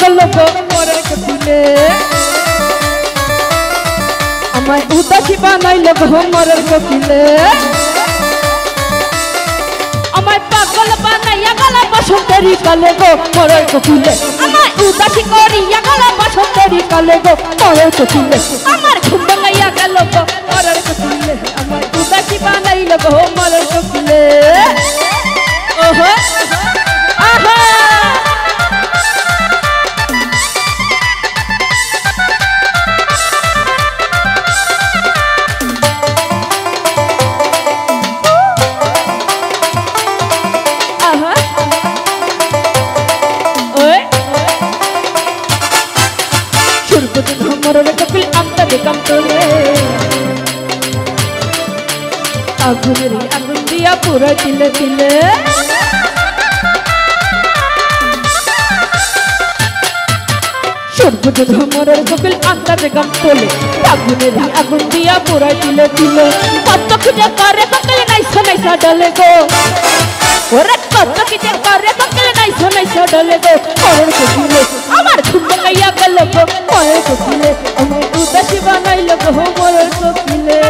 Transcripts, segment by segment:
গেল গো মরার কপিলে আমায় উদাসী বানাইল গো মরার কপিলে আমায় পাগল বানাইয়া গেল বসন্তেরি কালে গো মরার কপিলে আমায় উদাসী করিয়া গেল বসন্তেরি কালে গো মরার কপিলে আমার ঘুম ভাঙাইয়া গেল গো মরার কপিলে আমায় উদাসী বানাইল গো মরার कम तोरे আগুনেরি আগুন দিয়া পুরো দিলে দিলে সুরপুদিন हमर কপিল अंतर कम তোলে আগুনেরি আগুন দিয়া পুরো দিলে দিলে কত খুঁজে করে কপিল নাইসা নাইসা ডলে গো ওরে কত কিছু করে বকলে নাই শোনাই ছড়লে গো মরণ কপিলে আমার ঘুম গাইয়া গেল গো মরণ কপিলে আমার উদাসী বানাইল গো মরণ কপিলে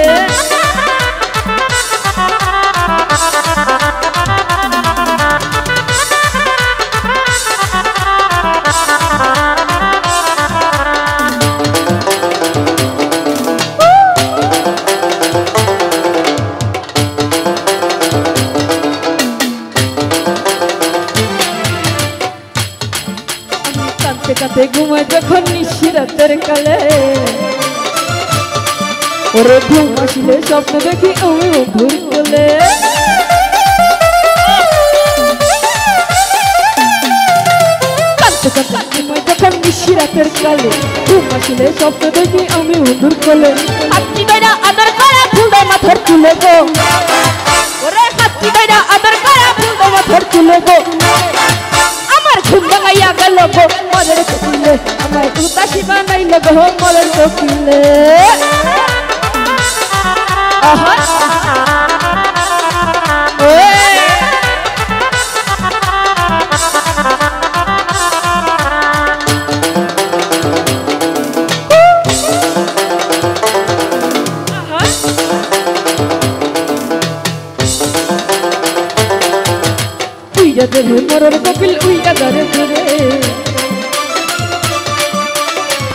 কাঁদতে কাঁদতে ঘুমায় যখন নিশিরাতের কালে ওরে ঘুম আসলে স্বপ্ন দেখি আমি ভুল বলে যখন নিশিরাতের কালে। ঘুম আসলে স্বপ্ন দেখি আমি উধুর কোলে হাতি দইরা আদর করা গো। আমার ঘুম ভাঙাইয়া গেল আমার উদাসী বানাইল গো মরের কপিলে उइया दरे मोरर कपिल उइया दरे दरे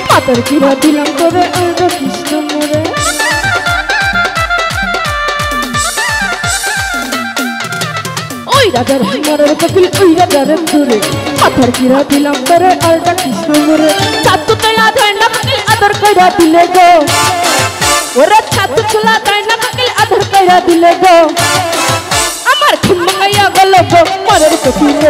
मातर किस রাজার মনের কপিল ওই রাজার দূরে। আধার কিরা দিলাম করে আর ডাকি সমরে ছাত্র তাই আধার না কপিল আধার কইরা দিলে গো। ওরে ছাত্র চুলা তাই না কপিল আধার কইরা দিলে গো। আমার খিম মাইয়া গেল গো, মনের কপিলে।